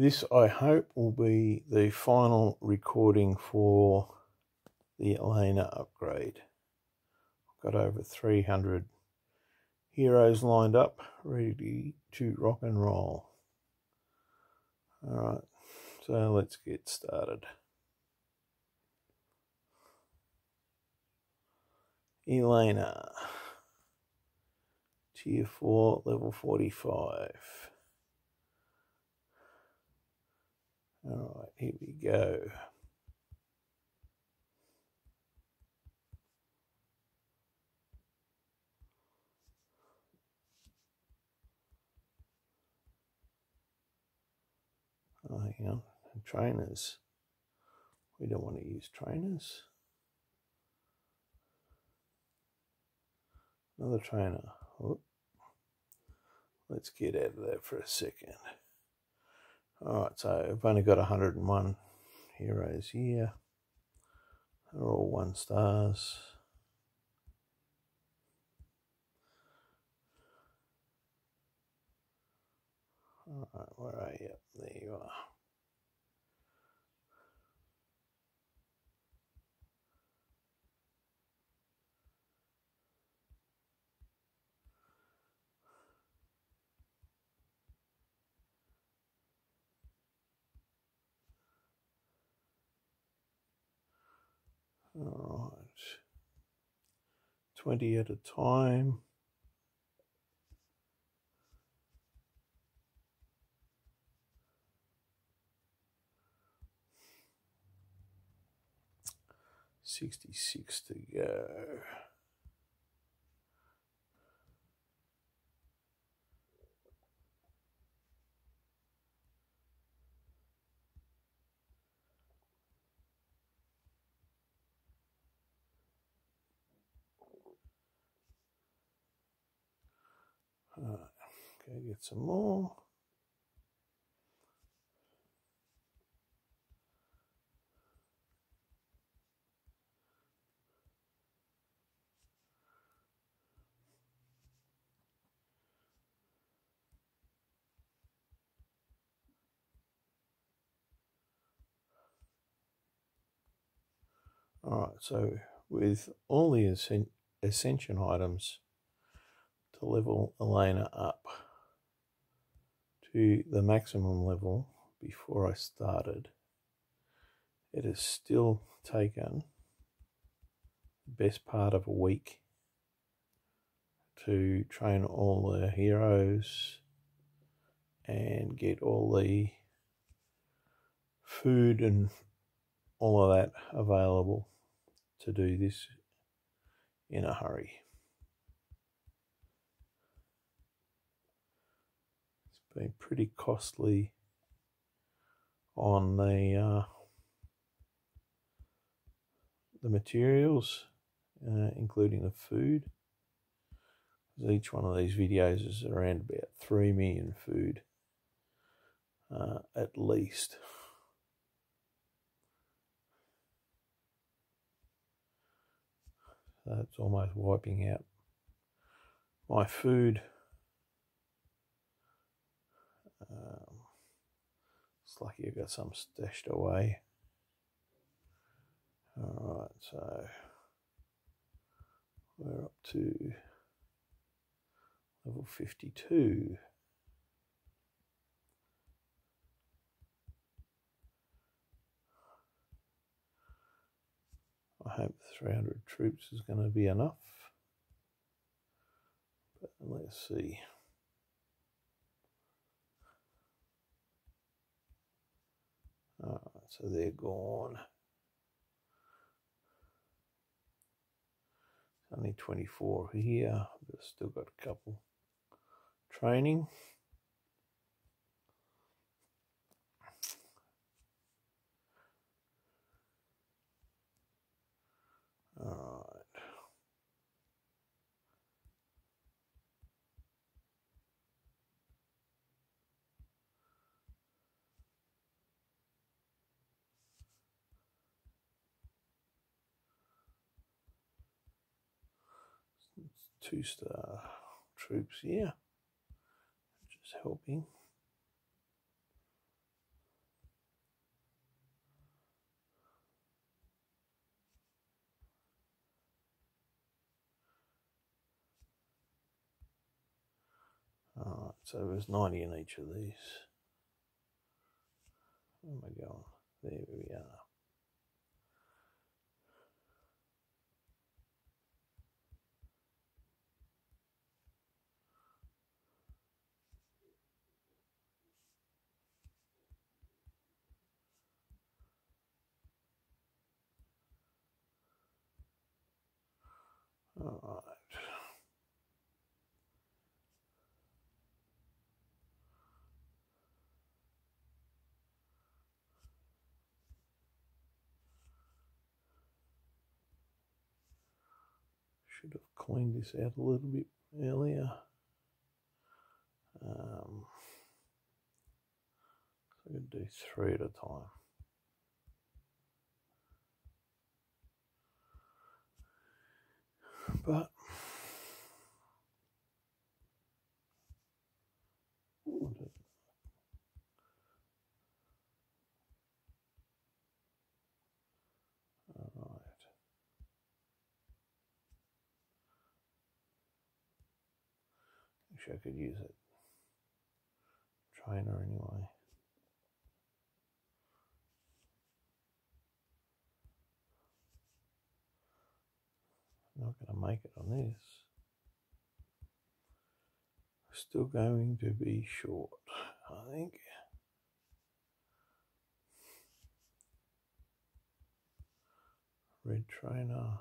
This, I hope, will be the final recording for the Elena upgrade. I've got over 300 heroes lined up, ready to rock and roll. Alright, so let's get started. Elena, Tier 4, level 45. All right, here we go. Oh, hang on. Trainers. We don't want to use trainers. Another trainer. Oh. Let's get out of that for a second. Alright, so I've only got 101 heroes here. They're all one stars. Alright, where are you? There you are. All right. 20 at a time. Sixty-six to go. Alright, go get some more. Alright, so with all the ascension items to level Elena up to the maximum level before I started, it has still taken the best part of a week to train all the heroes and get all the food and all of that available to do this in a hurry. Been pretty costly on the uh, the materials, uh, including the food. Each one of these videos is around about three million food, uh, at least. That's almost wiping out my food. Um, it's lucky I got some stashed away. Alright, so we're up to level 52. I hope 300 troops is going to be enough. But let's see. So they're gone. Only 24 here, but still got a couple training. two star troops here. Just helping. Alright, so there's 90 in each of these. Where am I going? There we are. Should have cleaned this out a little bit earlier. Um, so going to do three at a time. But All right. I could use it. Trainer anyway. Not going to make it on this. Still going to be short, I think. Red trainer.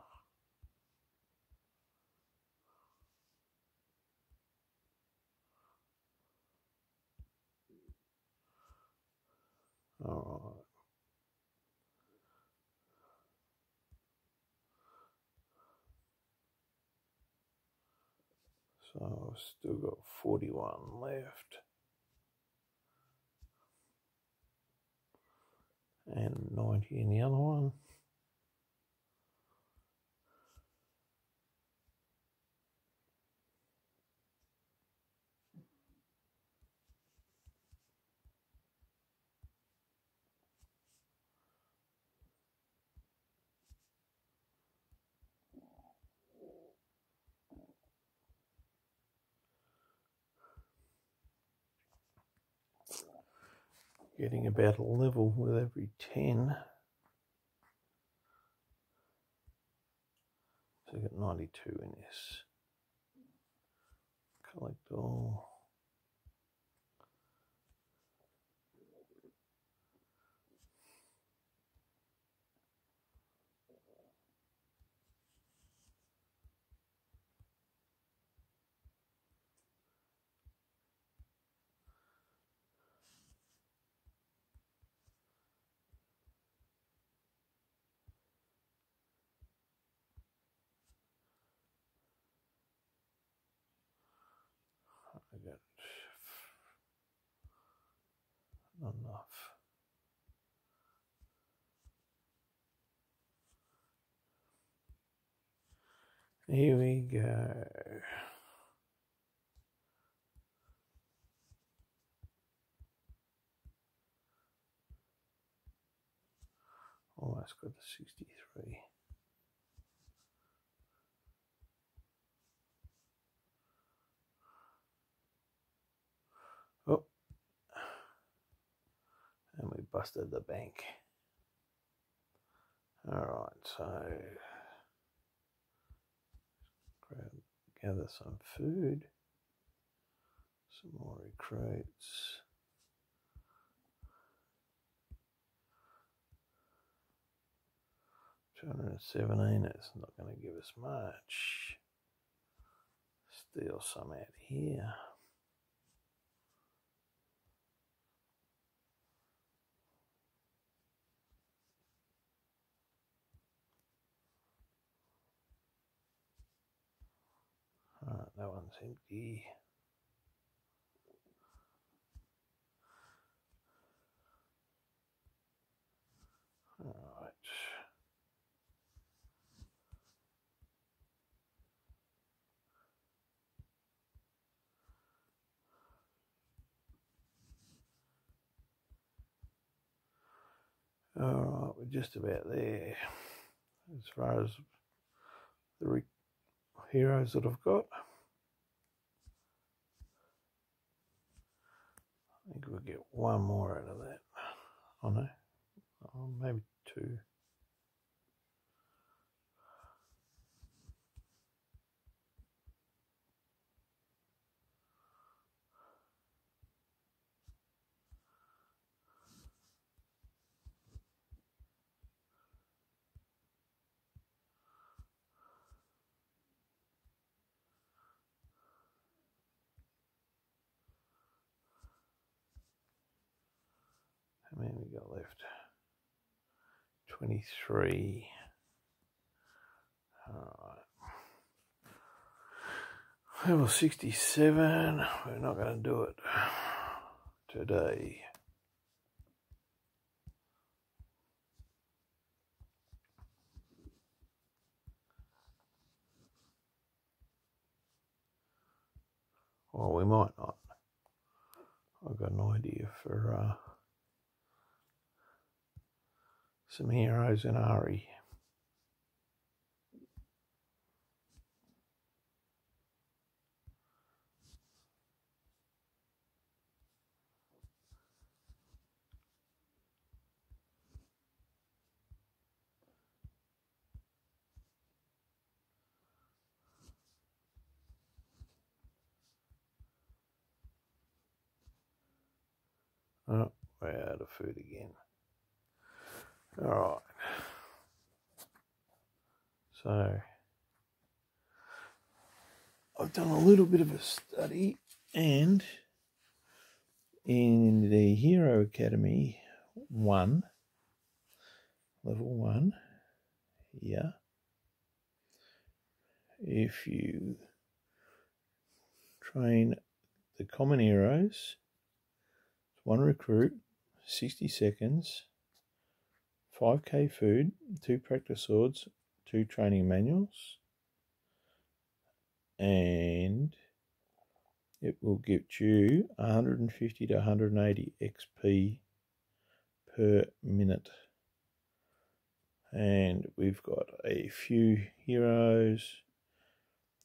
So still got 41 left. And 90 in the other one. Getting about a level with every 10. So you got 92 in this. Collect all. I got not enough. Here we go. Oh, Almost got the 63. And we busted the bank. All right, so grab, gather some food, some more recruits. Two hundred and seventeen. That's not going to give us much. Steal some out here. That one's empty. Alright. Alright, we're just about there as far as the heroes that I've got. I think we'll get one more out of that. Oh no, oh, maybe two. We got left? 23. All right. Level 67. We're not going to do it today. Well, we might not. I've got an idea for uh, some heroes in Ari. Oh, we're out of food again. All right. So I've done a little bit of a study and in the Hero Academy 1, level 1, yeah, if you train the common heroes, it's one recruit, 60 seconds, 5k food, two practice swords, two training manuals, and it will give you 150 to 180 XP per minute. And we've got a few heroes,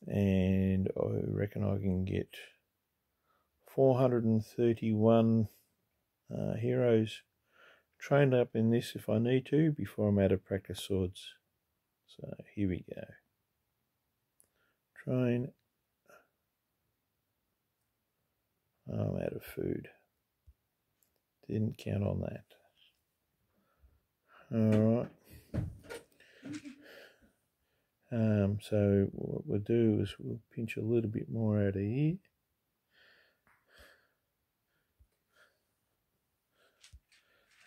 and I reckon I can get 431 uh, heroes trained up in this if I need to before I'm out of practice swords. So here we go. Train. I'm out of food. Didn't count on that. Alright. Um, so what we'll do is we'll pinch a little bit more out of here.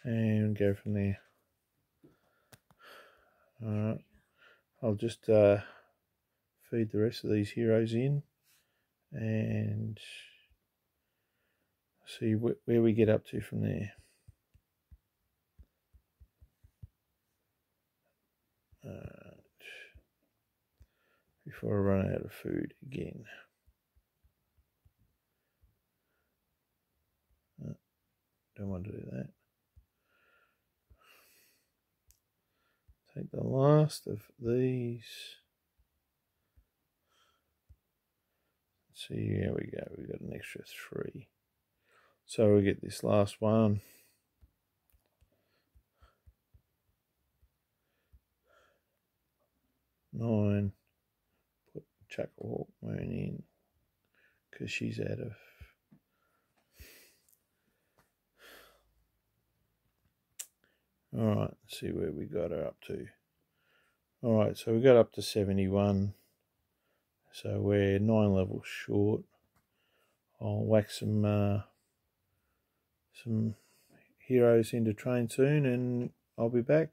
And go from there. Alright, I'll just uh, feed the rest of these heroes in and see wh where we get up to from there. before I run out of food again. Uh, don't want to do that. Take the last of these. Let's see, here we go. We've got an extra three. So we get this last one. Nine. Put Chuckle Hawkmoon in because she's out of All right, see where we got her up to. All right, so we got up to 71. So we're nine levels short. I'll whack some uh, some heroes into train soon and I'll be back.